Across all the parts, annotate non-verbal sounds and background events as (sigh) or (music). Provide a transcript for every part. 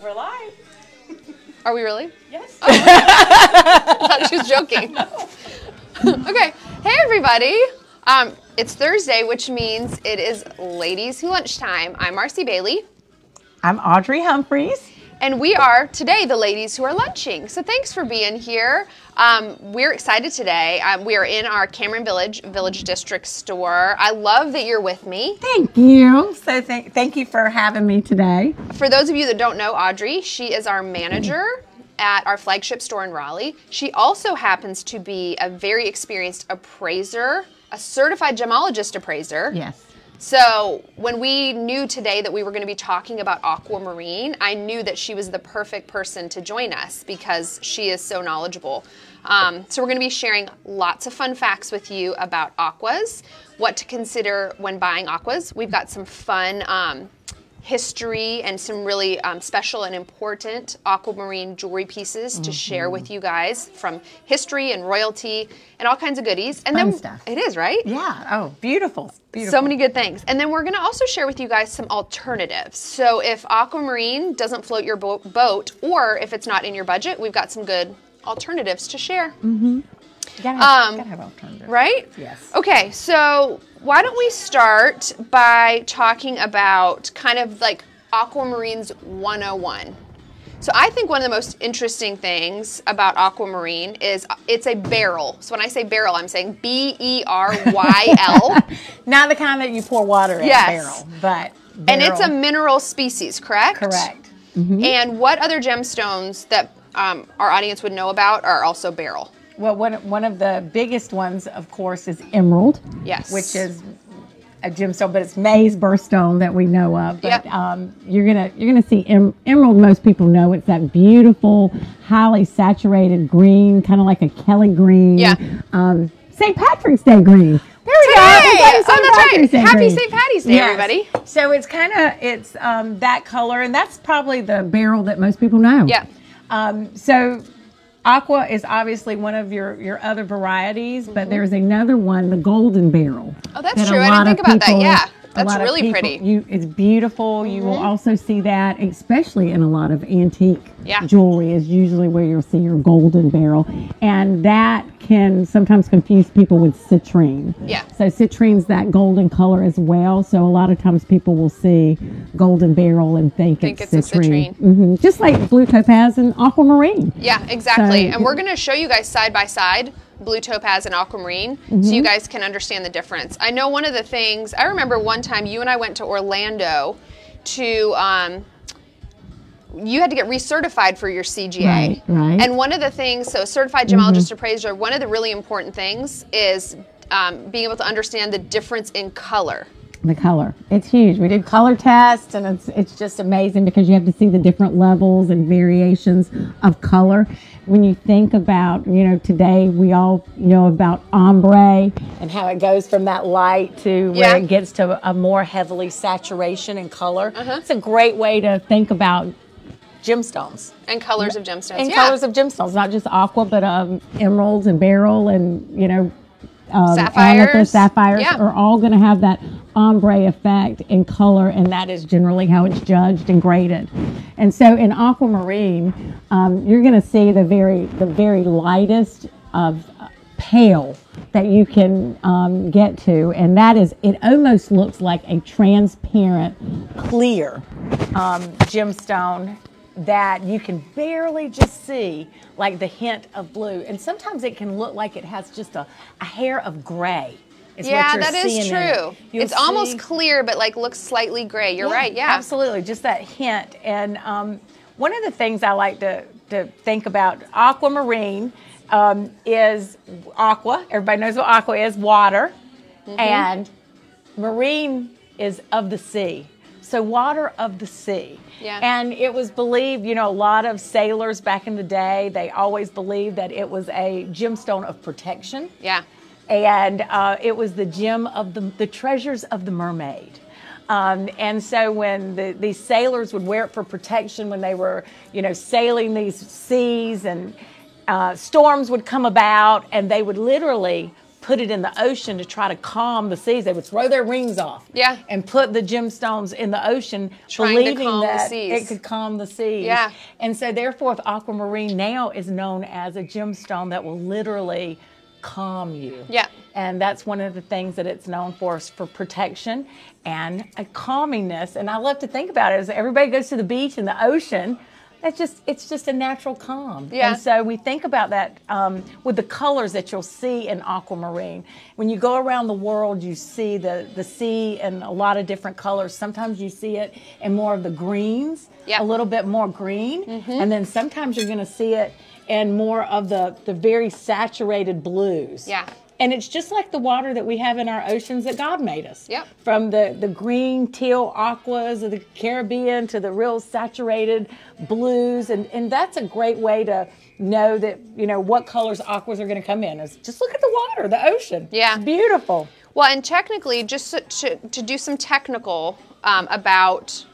We're live. Are we really? Yes. (laughs) I thought she was joking. (laughs) okay. Hey, everybody. Um, it's Thursday, which means it is Ladies Who Lunchtime. I'm Marci Bailey, I'm Audrey Humphreys. And we are today the ladies who are lunching. So thanks for being here. Um, we're excited today. Um, we are in our Cameron Village Village District store. I love that you're with me. Thank you. So thank thank you for having me today. For those of you that don't know Audrey, she is our manager at our flagship store in Raleigh. She also happens to be a very experienced appraiser, a certified gemologist appraiser. Yes. So when we knew today that we were going to be talking about aquamarine, I knew that she was the perfect person to join us because she is so knowledgeable. Um, so we're going to be sharing lots of fun facts with you about aquas, what to consider when buying aquas. We've got some fun. Um, history and some really um, special and important aquamarine jewelry pieces to share with you guys from history and royalty and all kinds of goodies. And Fun then stuff. it is right. Yeah. Oh, beautiful. Beautiful. So many good things. And then we're going to also share with you guys some alternatives. So if aquamarine doesn't float your bo- boat or if it's not in your budget, we've got some good alternatives to share. You gotta have, Um, gotta have alternatives. Right? Yes. Okay, so why don't we start by talking about kind of like Aquamarine's 101. So I think one of the most interesting things about aquamarine is it's a beryl. So when I say beryl, I'm saying B E R Y L. (laughs) Not the kind that you pour water in Yes. a barrel, but And it's a mineral species, correct? correct. And what other gemstones that um, our audience would know about are also beryl? Well, one one of the biggest ones, of course, is emerald. Yes. Which is a gemstone, but it's May's birthstone that we know of. But Yep. um, you're gonna you're gonna see em- emerald. Most people know it's that beautiful, highly saturated green, kind of like a Kelly green. Yeah. Um, St. Patrick's Day green. There we go. Today! A Oh, St. that's right. Patrick's Day Happy. St. Patty's Day, Yes. everybody. So it's kind of it's um, that color, and that's probably the beryl that most people know. Yeah. Um, so aqua is obviously one of your your other varieties, but there's another one, the golden beryl. Mm-hmm. Oh, that's that true. I didn't think about that. Yeah. A That's really people- pretty. Mm-hmm. You, it's beautiful. You will also see that, especially in a lot of antique Yeah. jewelry, is usually where you'll see your golden beryl, and that can sometimes confuse people with citrine. Yeah. So citrine's that golden color as well. So a lot of times people will see golden beryl and think, Think it's, it's a citrine. citrine. hmm Just like blue topaz and aquamarine. Yeah, exactly. So- and we're going to show you guys side by side blue topaz and aquamarine so Mm-hmm. you guys can understand the difference. I know one of the things, I remember one time you and I went to Orlando to, um, you had to get recertified for your CGA. Right, right. And one of the things, so certified gemologist appraiser, one of the really important things is um, being able to understand the difference in color. The color. It's huge. We did color tests and it's it's just amazing because you have to see the different levels and variations of color. When you think about, you know, today we all know about ombre and how it goes from that light to Yeah. where it gets to a more heavily saturation in color. It's a great way to think about gemstones. And colors of gemstones. And yeah. colors of gemstones, not just aqua, but um, emeralds and beryl and, you know, um, Sapphires. amethyst, sapphires Yeah. are all going to have that ombre effect in color, and that is generally how it's judged and graded. And so in aquamarine, um, you're going to see the very the very lightest of uh, pale that you can um, get to, and that is it almost looks like a transparent, clear um, gemstone that you can barely just see like the hint of blue and sometimes it can look like it has just a, a hair of gray yeah, that is seeing in it. true. It's almost clear, but like looks slightly gray. You're right. Yeah. absolutely just that hint and um, one of the things i like to, to think about aquamarine um, is aqua everybody knows what aqua is water Mm-hmm. and marine is of the sea so water of the sea Yeah. and it was believed you know a lot of sailors back in the day they always believed that it was a gemstone of protection Yeah. And uh, it was the gem of the, the treasures of the mermaid. Um, and so when the, these sailors would wear it for protection when they were, you know, sailing these seas and uh, storms would come about and they would literally put it in the ocean to try to calm the seas. They would throw their rings off. Yeah. And put the gemstones in the ocean, Trying believing that it could calm the seas. Yeah. And so therefore aquamarine now is known as a gemstone that will literally calm you. Yeah. And that's one of the things that it's known for is for protection and a calmingness. And I love to think about it as everybody goes to the beach and the ocean. That's just it's just a natural calm. Yeah. And so we think about that um, with the colors that you'll see in aquamarine. When you go around the world, you see the the sea in a lot of different colors. Sometimes you see it in more of the greens, Yeah. a little bit more green, and then sometimes you're going to see it in more of the the very saturated blues. Yeah. And it's just like the water that we have in our oceans that God made us. Yep. From the, the green teal aquas of the Caribbean to the real saturated blues. And, and that's a great way to know that, you know, what colors aquas are going to come in. Is just look at the water, the ocean. Yeah. It's beautiful. Well, and technically, just to, to, to do some technical um, about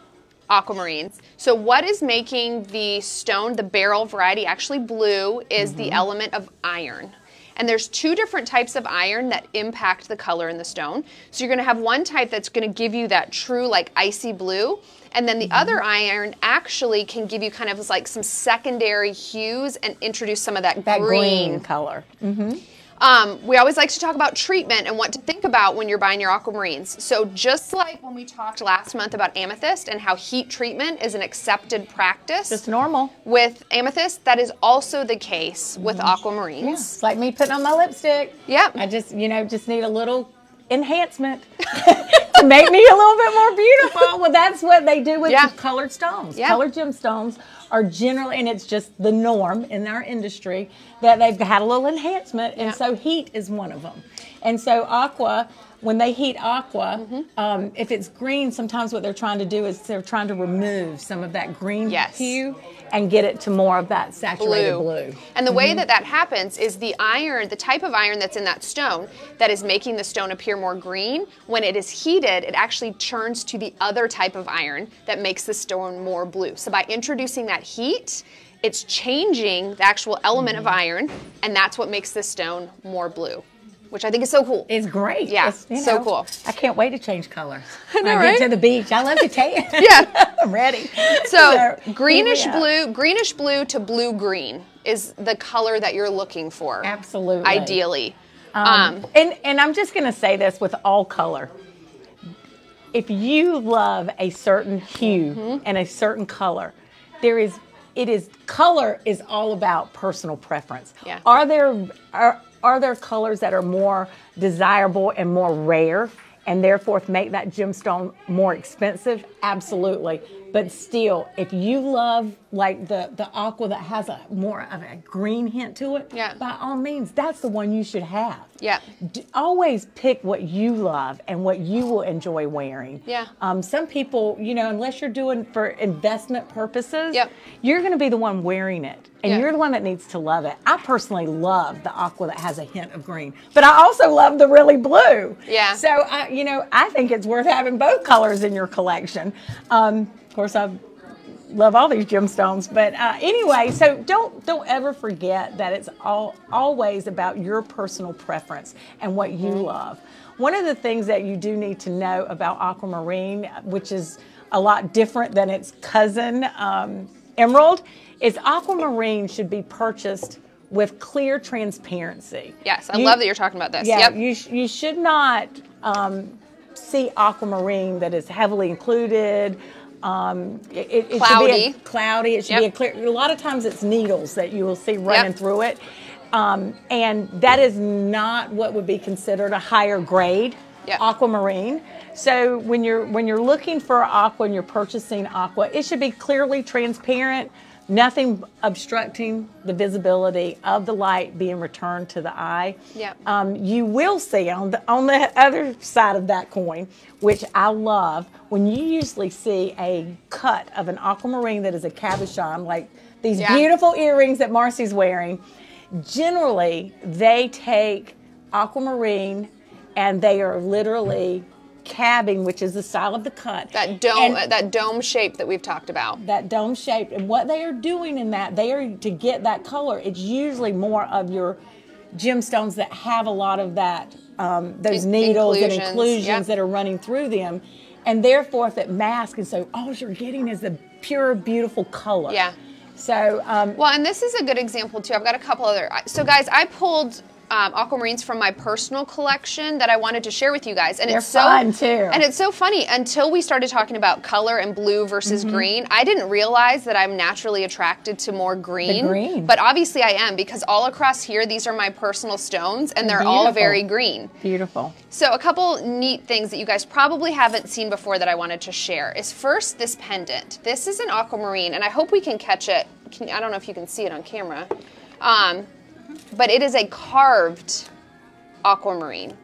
aquamarines. So, what is making the stone, the beryl variety, actually blue is the element of iron. And there's two different types of iron that impact the color in the stone. So, you're going to have one type that's going to give you that true, like icy blue. And then the mm-hmm. other iron actually can give you kind of like some secondary hues and introduce some of that, That green, color. Mm-hmm. Um, we always like to talk about treatment and what to think about when you're buying your aquamarines. So, just like when we talked last month about amethyst and how heat treatment is an accepted practice Just normal. with amethyst, that is also the case with aquamarines. It's like me putting on my lipstick. Yep. I just, you know, just need a little enhancement (laughs) to make me a little bit more beautiful. (laughs) Well, that's what they do with Yeah. colored stones. Yeah. Colored gemstones are generally, and it's just the norm in our industry that they've had a little enhancement, and Yeah. so heat is one of them. And so aqua, when they heat aqua, Mm-hmm. um, if it's green, sometimes what they're trying to do is they're trying to remove some of that green Yes. hue and get it to more of that saturated blue. And the way mm-hmm. that that happens is the iron, the type of iron that's in that stone that is making the stone appear more green, when it is heated, it actually turns to the other type of iron that makes the stone more blue. So by introducing that heat, it's changing the actual element of mm-hmm. iron, and that's what makes the stone more blue, which I think is so cool. It's great. Yeah, It's, you so know, cool. I can't wait to change colors. (laughs) know, when I right? get to the beach. I love to tan. (laughs) (laughs) Yeah. I'm ready. So here greenish blue, greenish blue to blue green is the color that you're looking for. Absolutely. Ideally. Um, and and I'm just going to say this with all color. If you love a certain hue Mm-hmm. and a certain color, there is it is color is all about personal preference. Yeah. Are there are are there colors that are more desirable and more rare and therefore make that gemstone more expensive? Absolutely. But still, if you love like the the aqua that has a more of a green hint to it, Yeah. by all means, that's the one you should have. Yeah. D- always pick what you love and what you will enjoy wearing. Yeah. Um, some people, you know, unless you're doing for investment purposes, Yep. you're going to be the one wearing it. And Yeah. you're the one that needs to love it. I personally love the aqua that has a hint of green, but I also love the really blue. Yeah. So, I, you know, I think it's worth having both colors in your collection. Um, of course, I love all these gemstones, but uh, anyway, so don't don't ever forget that it's all always about your personal preference and what you love. One of the things that you do need to know about aquamarine, which is a lot different than its cousin um, emerald, is aquamarine should be purchased with clear transparency. Yes, I You- love that you're talking about this. yeah, yep. you, sh- you should not um, see aquamarine that is heavily included. Um, it, it, it should be Cloudy. a, cloudy. It should Yep. be a clear. A lot of times it's needles that you will see running Yep. through it, um, and that is not what would be considered a higher grade Yep. aquamarine. So when you're when you're looking for aqua and you're purchasing aqua, it should be clearly transparent. Nothing obstructing the visibility of the light being returned to the eye. Yep. Um, you will see on the on the other side of that coin, which I love, when you usually see a cut of an aquamarine that is a cabochon, like these Yeah. beautiful earrings that Marci's wearing. Generally, they take aquamarine and they are literally cabbing, which is the style of the cut. that dome, And- that dome shape that we've talked about. that dome shape and what they are doing in that they are to get that color it's usually more of your gemstones that have a lot of that um, those needles inclusions, and inclusions yep. that are running through them, and therefore if it masks, and so all you're getting is the pure, beautiful color. Yeah. So um, Well, and this is a good example too. I've got a couple other. So, guys, I pulled um, aquamarines from my personal collection that I wanted to share with you guys, and They're it's so fun, too. And it's so funny until we started talking about color and blue versus Mm-hmm. green. I didn't realize that I'm naturally attracted to more green. green. But obviously, I am because all across here, these are my personal stones, and they're all very green. beautiful. So, a couple neat things that you guys probably haven't seen before that I wanted to share is first this pendant. This is an aquamarine, and I hope we can catch it. Can, I don't know if you can see it on camera, um, but it is a carved aquamarine.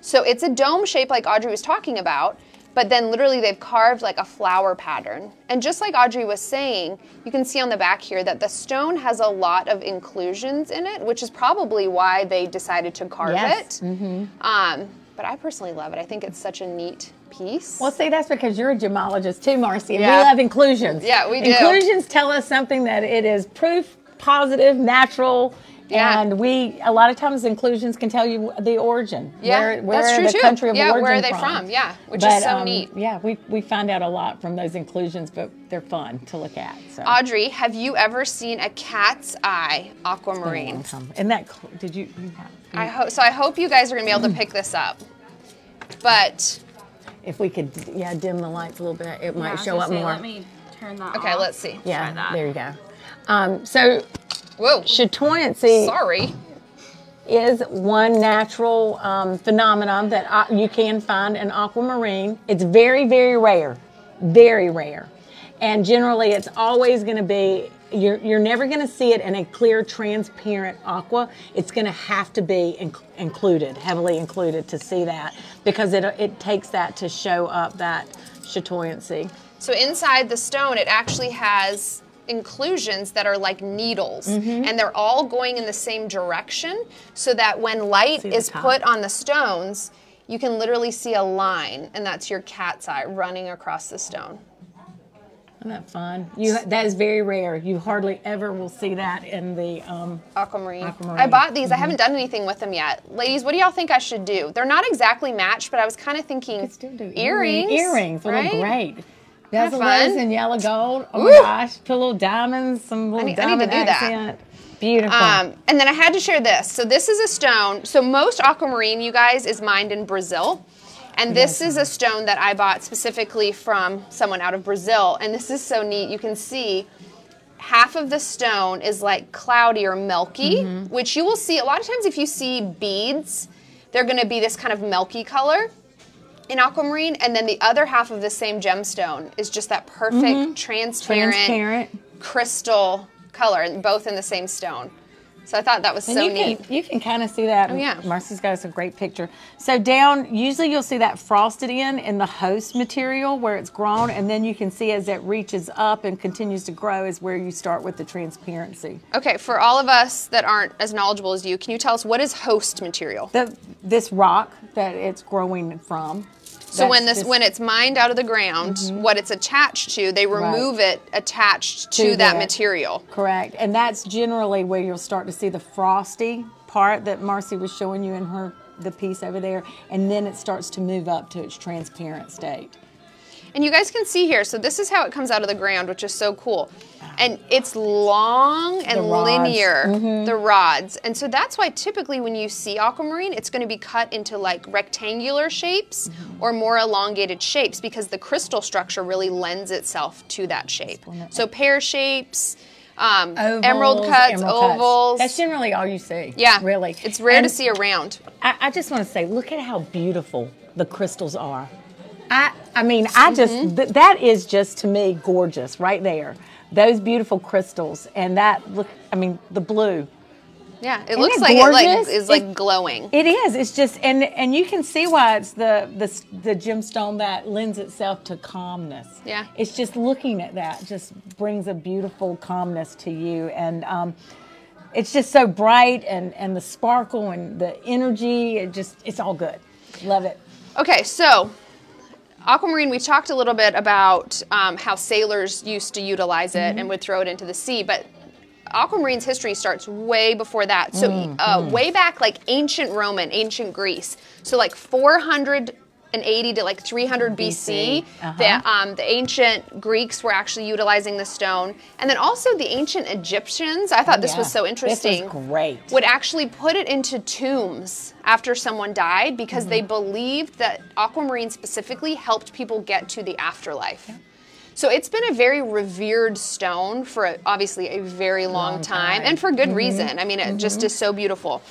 So, it's a dome shape like Audrey was talking about, but then literally they've carved like a flower pattern. And just like Audrey was saying, you can see on the back here that the stone has a lot of inclusions in it, which is probably why they decided to carve Yes. it. Um, but I personally love it. I think it's such a neat piece. Well, see, that's because you're a gemologist too, Marci. Yeah. We love inclusions. Yeah, we do. Inclusions tell us something that it is proof, positive, natural. Yeah. And we, a lot of times, inclusions can tell you the origin. Yeah, where, where that's true the too. country of Yeah, origin where are they from. from? Yeah, which But, is so um, neat. Yeah, we, we find out a lot from those inclusions, but they're fun to look at. So. Audrey, have you ever seen a cat's eye aquamarine? And that, did you, you have, I hope so. I hope you guys are gonna be able to pick this up. But if we could, yeah, dim the lights a little bit, it might was show up say, more. Let me turn that off. okay, off. let's see. yeah, try that. there you go. Um, so, Whoa. chatoyancy Sorry. is one natural um, phenomenon that uh, you can find in aquamarine. It's very, very rare, very rare. And generally, it's always going to be, you're, you're never going to see it in a clear, transparent aqua. It's going to have to be inc- included, heavily included to see that because it, it takes that to show up that chatoyancy. So inside the stone, it actually has inclusions that are like needles, Mm-hmm. and they're all going in the same direction, so that when light See is put on the stones, you can literally see a line, and that's your cat's eye running across the stone. Isn't that fun? You, that is very rare. You hardly ever will see that in the um, Aquamarine. Aquamarine. I bought these. I Mm-hmm. haven't done anything with them yet. Ladies, what do y'all think I should do? They're not exactly matched, but I was kind of thinking earrings. Earrings would right? look great. Kinda Bezel fun. those in yellow gold. Oh Ooh. my gosh, put little diamonds, some little need- I need to diamond do that. Beautiful. Um, and then I had to share this. So this is a stone. So most aquamarine, you guys, is mined in Brazil. And this is a stone that I bought specifically from someone out of Brazil. And this is so neat. You can see half of the stone is like cloudy or milky, which you will see a lot of times if you see beads, they're going to be this kind of milky color in aquamarine. And then the other half of the same gemstone is just that perfect mm-hmm. transparent, Transparent. crystal color, both in the same stone. So I thought that was And so you neat. can you can kind of see that. Oh, yeah. Marci's got us a great picture. So down, usually you'll see that frosted in in the host material where it's grown, and then you can see as it reaches up and continues to grow is where you start with the transparency. Okay, for all of us that aren't as knowledgeable as you, can you tell us what is host material? The, this rock that it's growing from. So when this when it's mined out of the ground, mm-hmm. what it's attached to, they remove it attached to, To that that. material. Correct. And that's generally where you'll start to see the frosty part that Marci was showing you in her the piece over there. And then it starts to move up to its transparent state. And you guys can see here, so this is how it comes out of the ground, which is so cool. And it's long and The rods. Mm-hmm. linear, the rods. And so that's why typically when you see aquamarine, it's going to be cut into like rectangular shapes Mm-hmm. or more elongated shapes because the crystal structure really lends itself to that shape. So pear shapes, um, emerald cuts, emerald ovals. That's generally all you see. yeah, Really. It's rare to And see around. I, I just want to say, look at how beautiful the crystals are. I, I mean, I just, Mm-hmm. th- that is just to me gorgeous right there. Those beautiful crystals and that look, I mean, the blue. Yeah, it Isn't looks it like it like is like It- glowing. It is. It's just, and and you can see why it's the the the gemstone that lends itself to calmness. Yeah. It's just looking at that just brings a beautiful calmness to you, and um, it's just so bright and and the sparkle and the energy. It just, it's all good. Love it. Okay, so aquamarine, we talked a little bit about um, how sailors used to utilize it and would throw it into the sea, but aquamarine's history starts way before that. So, uh, way back, like ancient Roman, ancient Greece. So, like 480 to like 300 BC, uh-huh. the, um, the ancient Greeks were actually utilizing the stone. And then also the ancient Egyptians. I thought this was so interesting. This was great. Would actually put it into tombs after someone died because they believed that aquamarine specifically helped people get to the afterlife. So it's been a very revered stone for a, obviously a very long, Long time, time. and for good reason. I mean, it just is so beautiful.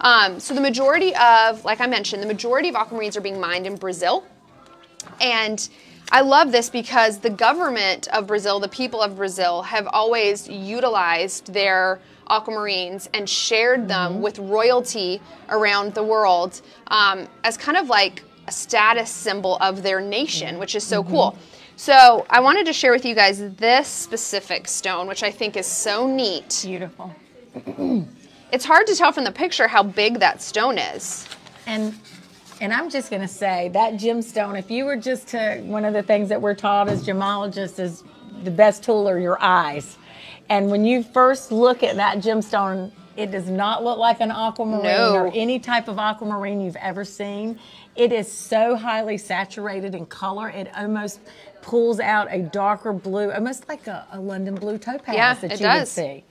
Um, so the majority of, like I mentioned, the majority of aquamarines are being mined in Brazil. And I love this because the government of Brazil, the people of Brazil, have always utilized their aquamarines and shared them with royalty around the world um, as kind of like a status symbol of their nation, which is so cool. So I wanted to share with you guys this specific stone, which I think is so neat. Beautiful. (clears throat) It's hard to tell from the picture how big that stone is. And and I'm just going to say that gemstone, if you were just to, one of the things that we're taught as gemologists is the best tool are your eyes. And when you first look at that gemstone, it does not look like an aquamarine No. or any type of aquamarine you've ever seen. It is so highly saturated in color, it almost pulls out a darker blue, almost like a, a London blue topaz Yeah, that you would see.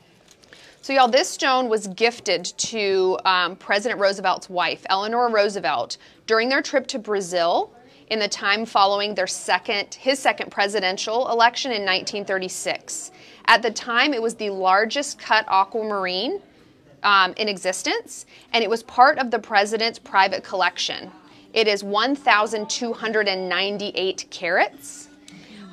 So, y'all, this stone was gifted to um, President Roosevelt's wife, Eleanor Roosevelt, during their trip to Brazil in the time following their second, his second presidential election in 1936. At the time, it was the largest cut aquamarine um, in existence, and it was part of the president's private collection. It is 1,298 carats.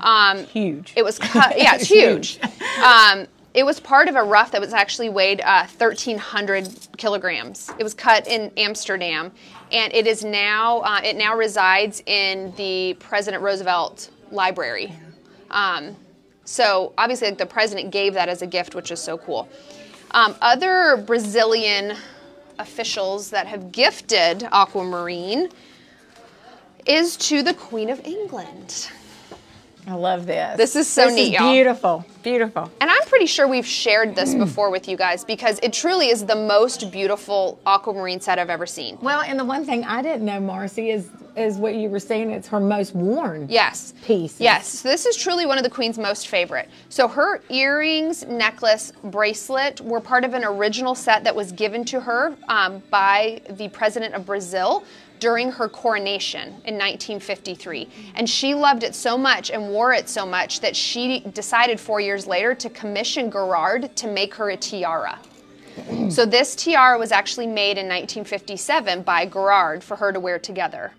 Um, Huge. it was cut. Yeah, it's huge. (laughs) um, it was part of a rough that was actually weighed uh, 1,300 kilograms. It was cut in Amsterdam, and it is now uh, it now resides in the President Roosevelt Library. Um, so obviously, like, the president gave that as a gift, which is so cool. Um, other Brazilian officials that have gifted aquamarine is to the Queen of England. I love this. This is so This neat, Is beautiful, beautiful. And I'm pretty sure we've shared this before with you guys because it truly is the most beautiful aquamarine set I've ever seen. Well, and the one thing I didn't know, Marci, is is what you were saying. It's her most worn. Yes. Piece. Yes. So this is truly one of the queen's most favorite. So her earrings, necklace, bracelet were part of an original set that was given to her um, by the president of Brazil during her coronation in 1953. And she loved it so much and wore it so much that she decided four years later to commission Garrard to make her a tiara. So this tiara was actually made in 1957 by Garrard for her to wear together.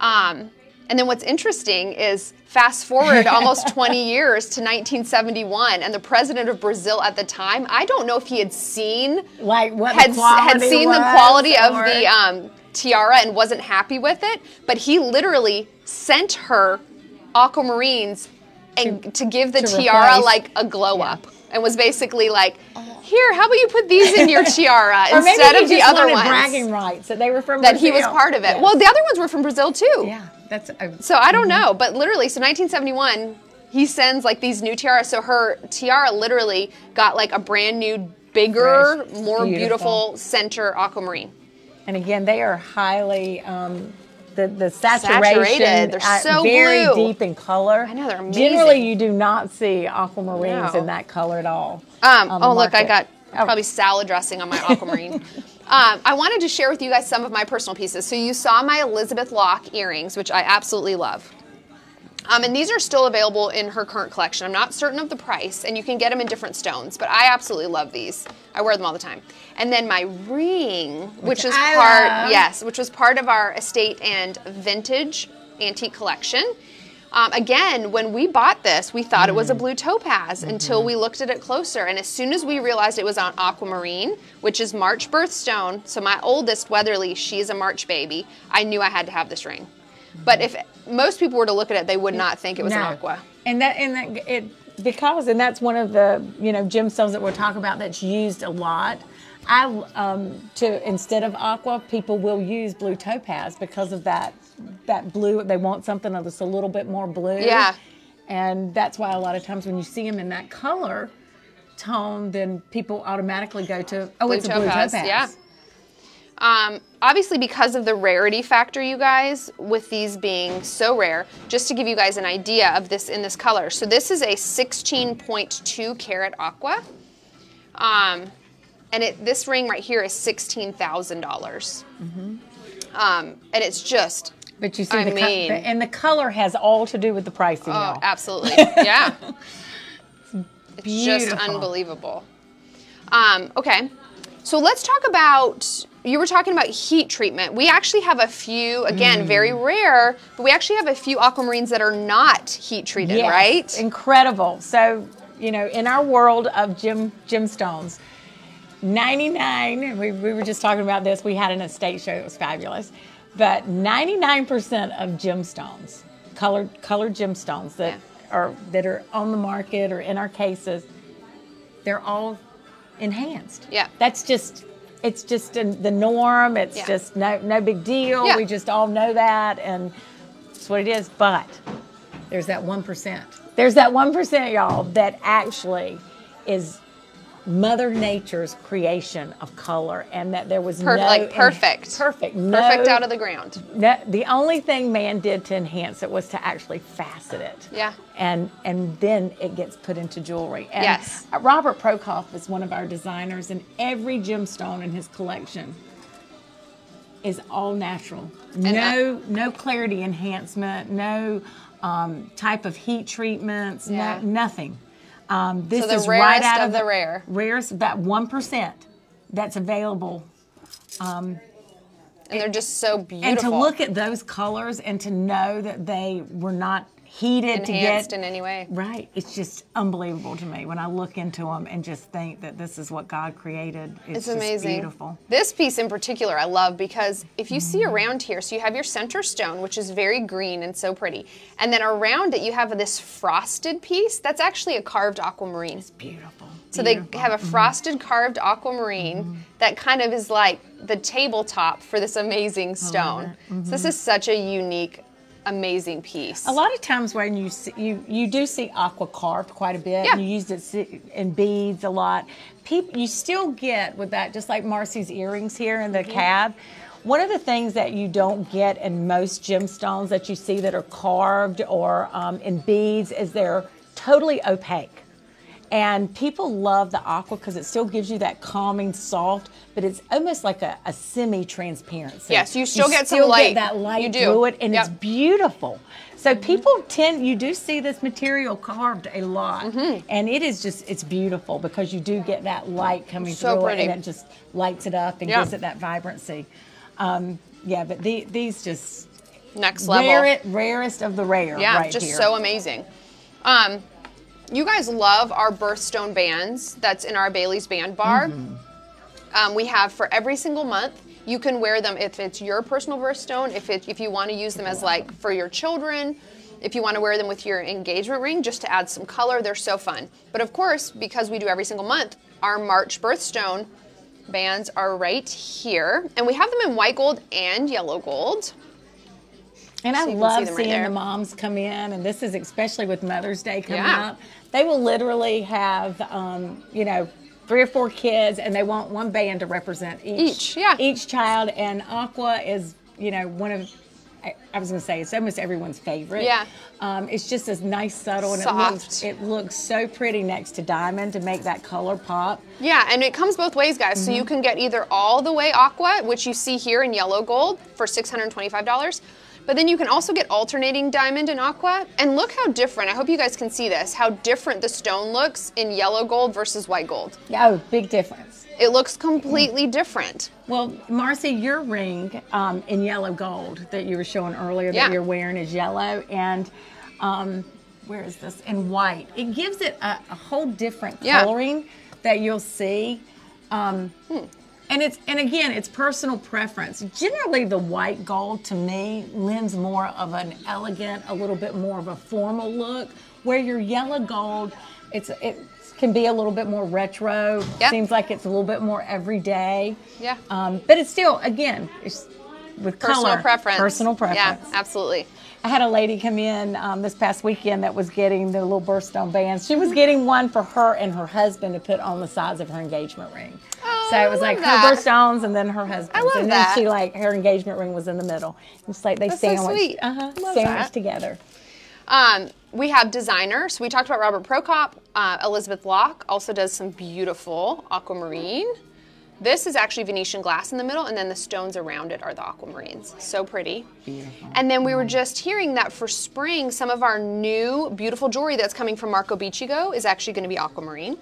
Um, and then what's interesting is fast forward (laughs) almost 20 years to 1971, and the president of Brazil at the time, I don't know if he had seen Like what had, the quality had seen the was, quality of the um, tiara and wasn't happy with it, but he literally sent her aquamarines and to, give the to tiara replace. like a glow up, and was basically like, oh. "Here, how about you put these in your (laughs) tiara instead of the other ones?" bragging rights that they were from that he was part of it. Well, the other ones were from Brazil too. yeah, that's a, So I don't mm-hmm. know, but literally, so 1971, he sends like these new tiaras. So her tiara literally got like a brand new, bigger, Fresh. more beautiful. Beautiful. center aquamarine. And again, they are highly. Um, the, the saturation Saturated. They're so very blue. deep in color. I know, they're amazing. Generally, you do not see aquamarines No. in that color at all. Um, oh, look, I got Oh. probably salad dressing on my aquamarine. (laughs) um, I wanted to share with you guys some of my personal pieces. So you saw my Elizabeth Locke earrings, which I absolutely love. Um, and these are still available in her current collection. I'm not certain of the price, and you can get them in different stones, but I absolutely love these. I wear them all the time. And then my ring, which, Which is I part, love. yes, which was part of our estate and vintage antique collection. Um, again, when we bought this, we thought it was a blue topaz until we looked at it closer. And as soon as we realized it was on aquamarine, which is March birthstone, so my oldest Weatherly, she's a March baby, I knew I had to have this ring. But if most people were to look at it, they would not think it was an aqua. And that and that it because and that's one of the you know gemstones that we'll talk about that's used a lot. I um, to instead of aqua, people will use blue topaz because of that that blue. They want something that's a little bit more blue. Yeah. And that's why a lot of times when you see them in that color, tone, then people automatically go to, oh, Blue it's a blue topaz, topaz. yeah. Um, obviously, because of the rarity factor, you guys, with these being so rare, just to give you guys an idea of this in this color. So this is a 16.2 carat aqua. Um, and it, this ring right here is 16,000. dollars Um, and it's just, But you see, I the, co- mean- the- and the color has all to do with the pricing, oh, absolutely. Yeah. (laughs) it's just unbelievable. Um, okay. So let's talk about. You were talking about heat treatment. We actually have a few, again, very Mm. rare, but we actually have a few aquamarines that are not heat treated, Yes, right? Incredible. So, you know, in our world of gem gemstones, 99, we, we were just talking about this, we had an estate show, that was fabulous. But 99% of gemstones, colored colored gemstones that Yeah. are that are on the market or in our cases, they're all enhanced. Yeah. That's just it's just the norm. It's Yeah. just no no big deal. Yeah. We just all know that and it's what it is. But there's that one percent. There's that one percent, y'all, that actually is Mother Nature's creation of color, and that there was Per- no like perfect. perfect, Perfect no, out of the ground. no, the only thing man did to enhance it was to actually facet it. Yeah. And and then it gets put into jewelry. And Yes. Robert Procop is one of our designers, and every gemstone in his collection is all natural. no no clarity enhancement, no um, type of heat treatments, Yeah. no, nothing. Um, this the is right out of the rare. Rarest, that one percent that's available And they're just so beautiful. and to look at those colors and to know that they were not heated enhanced to in any way. right it's just unbelievable to me when i look into them and just think that this is what god created it's, It's amazing. beautiful This piece in particular I love because if you see Mm-hmm. around here, so you have your center stone, which is very green and so pretty. And then around it you have this frosted piece. That's actually a carved aquamarine. It's beautiful So they have a frosted carved aquamarine that kind of is like the tabletop for this amazing stone. So this is such a unique, amazing piece. a lot of times when you see, you you do see aqua carved quite a bit. Yeah. You used it in beads a lot. People, you still get with that, just like Marci's earrings here in the Mm-hmm. cab. One of the things that you don't get in most gemstones that you see that are carved or um, in beads is they're totally opaque. And people love the aqua because it still gives you that calming, soft, but it's almost like a, a semi-transparency. Yes, you still get some still light. that light You do. through it, and Yep. it's beautiful. So people tend, you do see this material carved a lot, Mm-hmm. and it is just, it's beautiful because you do get that light coming So through pretty. it, and it just lights it up and Yeah. gives it that vibrancy. Um, yeah, but the, these just Next level. rare, rarest of the rare, Yeah, right just here. so amazing. Um, you guys love our birthstone bands that's in our Bailey's Band Bar. Mm-hmm. Um, we have for every single month. You can wear them if it's your personal birthstone, if it, if you want to use them as like for your children, if you want to wear them with your engagement ring just to add some color. They're so fun. But of course, because we do every single month, our March birthstone bands are right here, and we have them in white gold and yellow gold. And So I you can see love right seeing there. the moms come in, and this is especially with Mother's Day coming Yeah. up. They will literally have, um, you know, three or four kids, and they want one band to represent each Each, yeah. each child. And Aqua is, you know, one of I, I was going to say it's almost everyone's favorite. Yeah. Um, it's just as nice, subtle, and it Soft. looks it looks so pretty next to diamond to make that color pop. Yeah, and it comes both ways, guys. So you can get either all the way aqua, which you see here in yellow gold for $625, but then you can also get alternating diamond and aqua. And look how different, I hope you guys can see this, how different the stone looks in yellow gold versus white gold. Oh, big difference. It looks completely different. Well, Marci, your ring um, in yellow gold that you were showing earlier Yeah. that you're wearing is yellow, and um, where is this? In white. It gives it a, a whole different Yeah. coloring that you'll see. Um, And it's and again, it's personal preference. Generally, the white gold to me lends more of an elegant, a little bit more of a formal look. Where your yellow gold, it's it can be a little bit more retro. Yep. Seems like it's a little bit more everyday. Yeah. Um, but it's still, again, it's with Personal color, preference. Personal preference. Yeah, absolutely. I had a lady come in um, this past weekend that was getting the little birthstone bands. She was getting one for her and her husband to put on the sides of her engagement ring. So it was like that. her birthstones and then her husband's. love and that. then she like her engagement ring was in the middle. It's like they That's so sandwiched, sweet. uh-huh, Love sandwiched that. together. Um, we have designers. We talked about Robert Procop. Uh, Elizabeth Locke also does some beautiful aquamarine. This is actually Venetian glass in the middle, and then the stones around it are the aquamarines. So pretty. Beautiful. And then we were just hearing that for spring, some of our new beautiful jewelry that's coming from Marco Bicego is actually going to be aquamarine.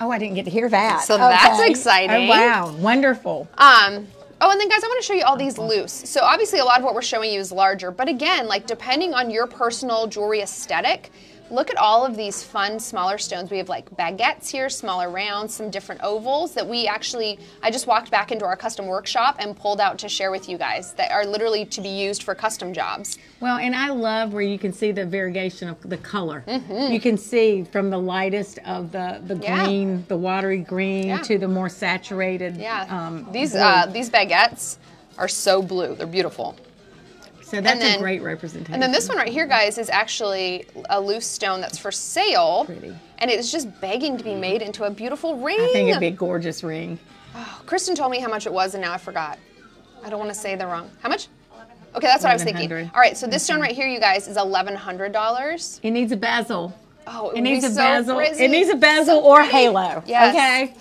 Oh, I didn't get to hear that. So that's exciting. Oh, wow, wonderful. Um, oh, and then guys, I want to show you all these loose. So obviously, a lot of what we're showing you is larger, but again, like depending on your personal jewelry aesthetic, look at all of these fun smaller stones. We have like baguettes here, smaller rounds, some different ovals that we actually. I just walked back into our custom workshop and pulled out to share with you guys that are literally to be used for custom jobs. Well, and I love where you can see the variegation of the color. You can see from the lightest of the, the Mm-hmm. Yeah. green, the watery green, Yeah. to the more saturated. Yeah, um, these uh, these baguettes are so blue. They're beautiful. So that's then- a great representation. And then this one right here, guys, is actually a loose stone that's for sale. Pretty. And it's just begging to be made into a beautiful ring. I think it'd be a gorgeous ring. Oh, Kristen told me how much it was, and now I forgot. I don't want to say the wrong. How much? Okay, that's what I was thinking. All right, so this stone right here, you guys, is eleven hundred dollars. It needs a bezel. Oh, It would needs be a so bezel. frizzy. It needs a bezel So or pretty. halo. Yes. Okay.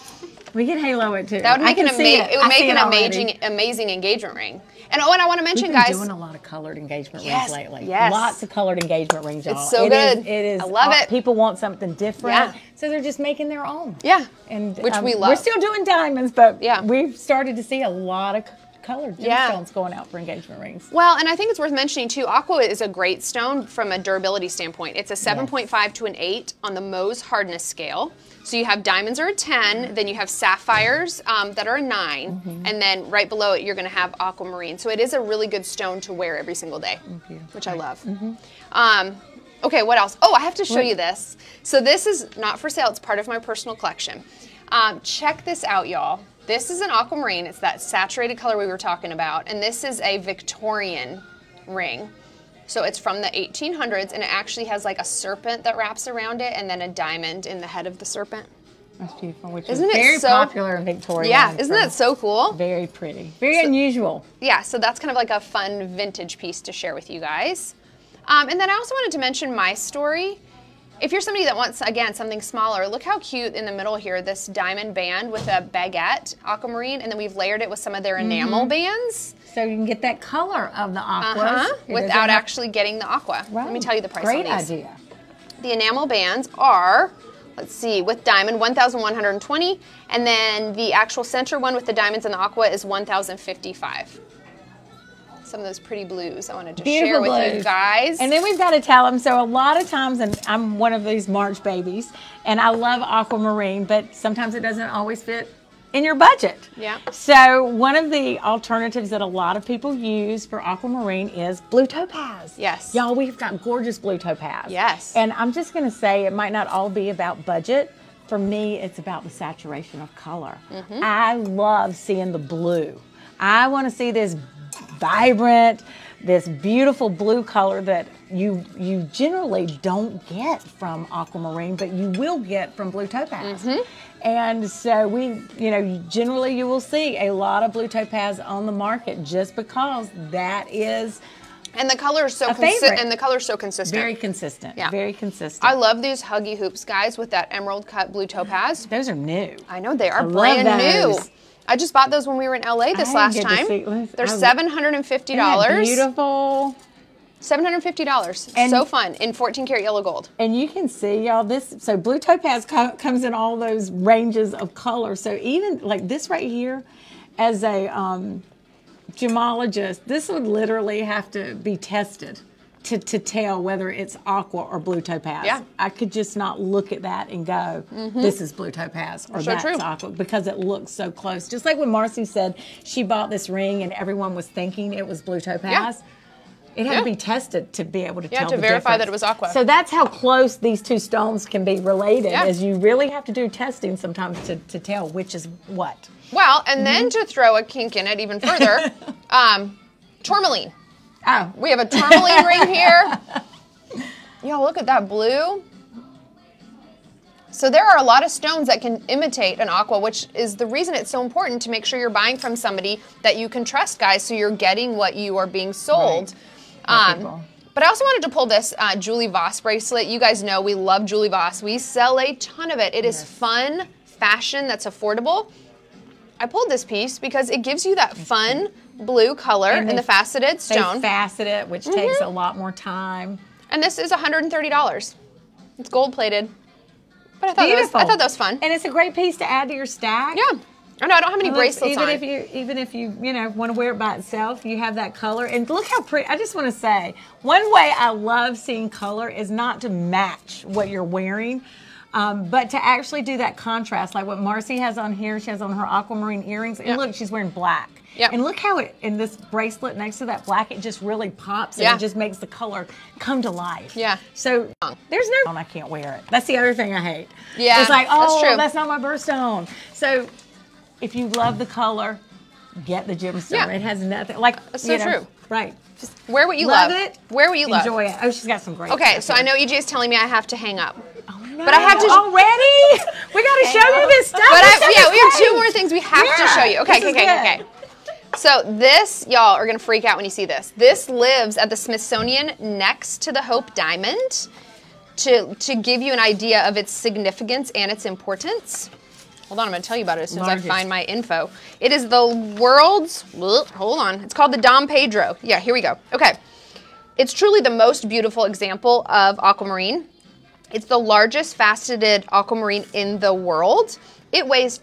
We can halo it too. That would I make an can see amazing. It. would I make an it already. amazing, amazing engagement ring. And oh, and I want to mention, guys. We've been guys. doing a lot of colored engagement Yes, rings lately. yes. Lots of colored engagement rings, y'all. It's so It is- good. it is. I love it. People want something different, Yeah. so they're just making their own. yeah, and which um, we love. We're still doing diamonds, but Yeah. we've started to see a lot of colored Yeah. gemstones going out for engagement rings. Well, and I think it's worth mentioning too. Aqua is a great stone from a durability standpoint. It's a 7.5 to an 8 on the Mohs hardness scale. So you have diamonds are a 10, then you have sapphires um, that are a 9, Mm-hmm. and then right below it you're going to have aquamarine. So it is a really good stone to wear every single day, which I love. Mm-hmm. Um, okay, what else? Oh, I have to show you this. So this is not for sale. It's part of my personal collection. Um, check this out, y'all. This is an aquamarine. It's that saturated color we were talking about, and this is a Victorian ring. So it's from the 1800s, and it actually has like a serpent that wraps around it, and then a diamond in the head of the serpent. That's beautiful, which Isn't is it very so- popular in Victoria. Yeah, isn't that so cool? very pretty, very unusual? yeah, so that's kind of like a fun vintage piece to share with you guys. Um, and then I also wanted to mention my story. If you're somebody that wants, again, something smaller, look how cute in the middle here, this diamond band with a baguette aquamarine, and then we've layered it with some of their enamel bands So you can get that color of the aqua uh-huh, without actually getting the aqua. Let me tell you the price Great on these. idea. The enamel bands are, let's see, with diamond 1,120, and then the actual center one with the diamonds and the aqua is 1,055. Some of those pretty blues I wanted to share Beautiful with you guys. And then we've got to tell them. So a lot of times, and I'm one of these March babies, and I love aquamarine, but sometimes it doesn't always fit in your budget. Yeah. So one of the alternatives that a lot of people use for aquamarine is blue topaz. Yes. Y'all, we've got gorgeous blue topaz. Yes. And I'm just going to say it might not all be about budget. For me, it's about the saturation of color. Mm-hmm. I love seeing the blue. I want to see this vibrant, this beautiful blue color that you you generally don't get from aquamarine, but you will get from blue topaz. Mm-hmm. And so we, you know, generally you will see a lot of blue topaz on the market just because that is and the color is so consistent. and the color is so consistent. very consistent. Yeah. Very consistent. I love these huggy hoops, guys, with that emerald cut blue topaz. Those are new. I know they are love brand new. those. I just bought those when we were in LA this I last time. see- They're seven hundred and fifty dollars. Beautiful. Seven hundred fifty dollars. So fun in fourteen karat yellow gold. And you can see, y'all, this, so blue topaz co- comes in all those ranges of color. So even like this right here, as a um, gemologist, this would literally have to be tested to, to tell whether it's aqua or blue topaz. Yeah. Mm-hmm. I could just not look at that and go, this is blue topaz or So that's true. aqua because it looks so close. Just like when Marci said she bought this ring and everyone was thinking it was blue topaz. It had Yeah. to be tested to be able to Yeah, tell to the verify that difference. it was aqua. So that's how close these two stones can be related. Yeah. Is you really have to do testing sometimes to, to tell which is what. Well, and then Mm-hmm. to throw a kink in it even further, (laughs) um, tourmaline. Oh, We have a tourmaline (laughs) ring here. Yo, look at that blue. So there are a lot of stones that can imitate an aqua, which is the reason it's so important to make sure you're buying from somebody that you can trust, guys, so you're getting what you are being sold. Um, but I also wanted to pull this uh, Julie Voss bracelet. You guys know we love Julie Voss. We sell a ton of it. It is fun fashion that's affordable. I pulled this piece because it gives you that fun blue color And they- the faceted they stone. facet it, which takes a lot more time. And this is $130. It's gold plated. But I thought, that was, I thought that was fun. And it's a great piece to add to your stack. yeah. Oh no, I don't have any Look, bracelets even on. if you even if you you know want to wear it by itself, you have that color. And look how pretty. I just want to say one way I love seeing color is not to match what you're wearing. Um, but to actually do that contrast, like what Marci has on here, she has on her aquamarine earrings, and Yeah. look, she's wearing black. Yeah. And look how it in this bracelet next to that black, it just really pops and Yeah. it just makes the color come to life. Yeah. So there's no I can't wear it. That's the other thing I hate. Yeah, It's like, that's oh, true. that's not my birthstone. So if you love the color, get the gemstone. Yeah. It has nothing like That's so you know, true. Right. Just Wear what you love, love. it. Wear what you love. Enjoy it. Oh, she's got some great. Okay, so I know EJ is telling me I have to hang up. Oh, no, but I have to- already. We got to show you this stuff. But I, yeah, we have two more things we have to show you. Okay, okay, okay, okay. So this, y'all are gonna freak out when you see this. This lives at the Smithsonian next to the Hope Diamond to, to give you an idea of its significance and its importance. Hold on, I'm gonna tell you about it as soon Largest. as I find my info. It is the world's, hold on, it's called the Dom Pedro. Yeah, here we go. Okay. It's truly the most beautiful example of aquamarine. It's the largest faceted aquamarine in the world. It weighs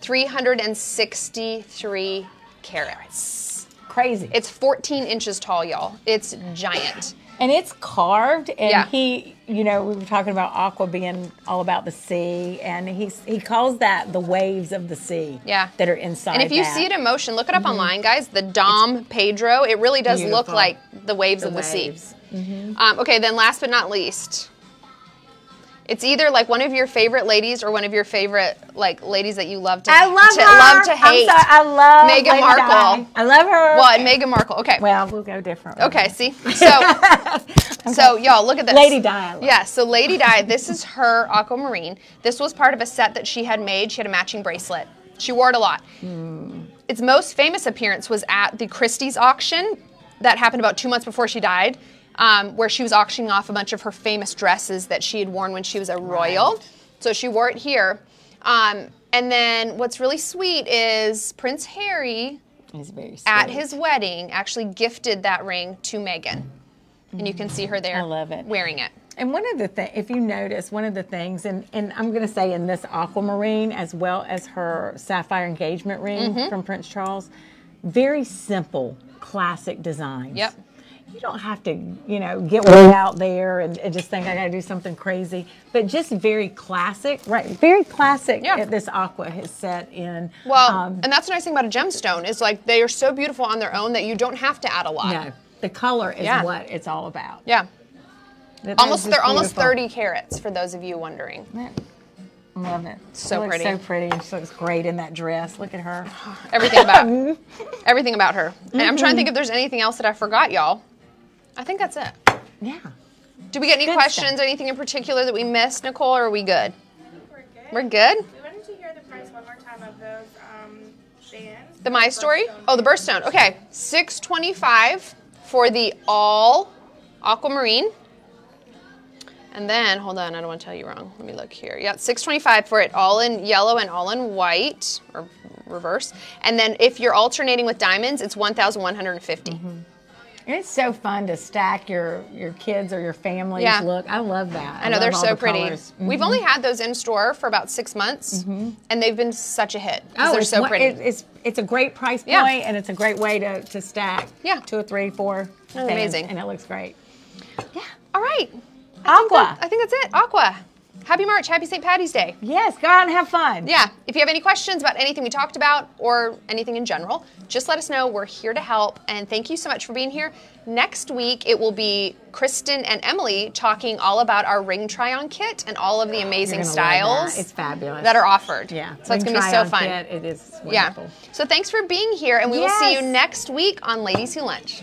10,363 carats. Crazy. It's 14 inches tall, y'all. It's giant. and it's carved and Yeah. he you know we were talking about aqua being all about the sea and he's he calls that the waves of the sea Yeah. that are inside And if you that. see it in motion, look it up online, guys. The Dom Pedro, it really does look like the waves The of the waves. sea. Um, okay, then last but not least, it's either like one of your favorite ladies or one of your favorite like ladies that you love to I love to, her. love to I'm hate. sorry, I love Meghan Lady Markle. Di. I love her. well, and Meghan Markle. Okay. well, we'll go different. Okay, see? So (laughs) so y'all look at this. Lady Di, I love. Yeah, so Lady Di, this is her aquamarine. This was part of a set that she had made. She had a matching bracelet. She wore it a lot. Hmm. Its most famous appearance was at the Christie's auction that happened about two months before she died, um, where she was auctioning off a bunch of her famous dresses that she had worn when she was a royal. So she wore it here. Um, and then what's really sweet is Prince Harry very sweet. at his wedding actually gifted that ring to Meghan. And you can see her there I love it. wearing it. And one of the things, if you notice, one of the things, and, and I'm going to say in this aquamarine as well as her sapphire engagement ring Mm-hmm. from Prince Charles, very simple, classic designs. Yep. You don't have to, you know, get way out there and, and just think I got to do something crazy, but just very classic, right? Very classic. Yeah. that This aqua has set in. Well, um, and that's the nice thing about a gemstone is like they are so beautiful on their own that you don't have to add a lot. no, the color is Yeah. what it's all about. Yeah. That- Almost they're almost 30 carats for those of you wondering. Yeah. Love it. So She looks pretty. So pretty. She looks great in that dress. Look at her. Everything about (laughs) everything about her. And I'm trying to think if there's anything else that I forgot, y'all. I think that's it. Yeah. Do we get any Good questions stuff. anything in particular that we missed, Nicole, or are we good? We're good. We're good? We wanted to hear the price one more time of those um, bands. The My Story? Oh, the bands. birthstone. Okay, six twenty-five for the all aquamarine. And then, hold on, I don't want to tell you wrong. Let me look here. Yeah, six twenty-five for it all in yellow and all in white, or reverse. And then if you're alternating with diamonds, it's one thousand one it's so fun to stack your your kids or your family's Yeah. look. I love that. I know love they're so the pretty. colors. We've mm-hmm. only had those in store for about six months, mm-hmm. and they've been such a hit. Oh, they're so pretty. it- it's it's a great price point, Yeah. and it's a great way to, to stack. Yeah. two or three, four. Amazing. and it looks great. Yeah. all right. Aqua. I think that's it. Aqua. Happy March, happy St. Patty's Day. Yes, go out and have fun. Yeah, if you have any questions about anything we talked about or anything in general, just let us know. We're here to help. And thank you so much for being here. Next week, it will be Kristen and Emily talking all about our ring try on kit and all of the amazing styles that. It's fabulous. that are offered. Yeah. So it's going to be so fun. kit, It is Yeah. So thanks for being here, and we will see you next week on Ladies Who Lunch.